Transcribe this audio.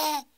Yeah.